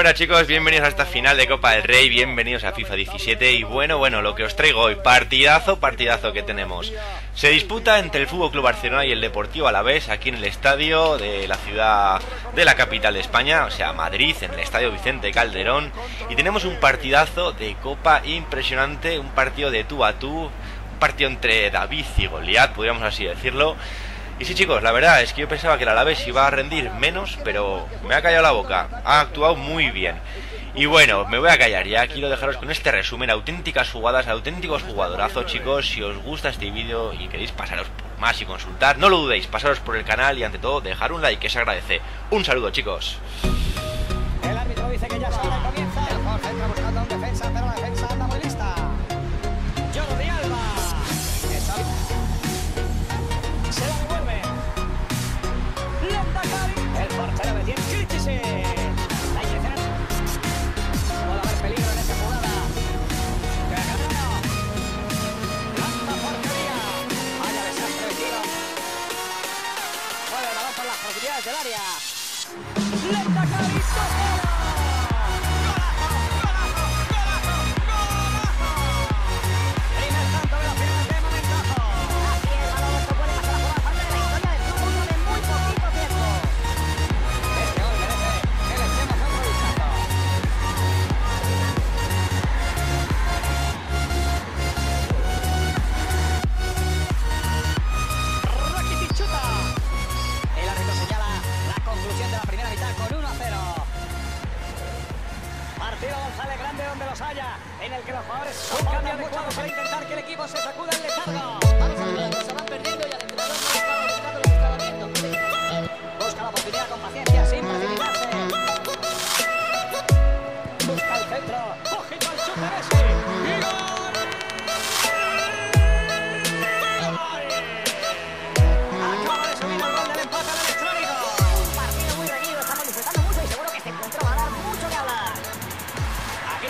Hola chicos, bienvenidos a esta final de Copa del Rey, bienvenidos a FIFA 17 y bueno, bueno, lo que os traigo hoy, partidazo, partidazo que tenemos. Se disputa entre el Fútbol Club Barcelona y el Deportivo Alavés aquí en el estadio de la ciudad de la capital de España, o sea, Madrid, en el estadio Vicente Calderón y tenemos un partidazo de Copa impresionante, un partido de tú a tú, un partido entre David y Goliat, podríamos así decirlo. Y sí, chicos, la verdad es que yo pensaba que el Alavés iba a rendir menos, pero me ha callado la boca. Ha actuado muy bien. Y bueno, me voy a callar ya. Quiero dejaros con este resumen. Auténticas jugadas, auténticos jugadorazos, chicos. Si os gusta este vídeo y queréis pasaros por más y consultar, no lo dudéis. Pasaros por el canal y ante todo dejar un like que se agradece. Un saludo, chicos. El árbitro dice que ya se del área. Haya, en el que los jugadores son adecuados para intentar que el equipo se sacuda el letargo. Vamos a se van perdiendo y al entrenador no estaba buscando estaba viendo. Busca la oportunidad con paciencia,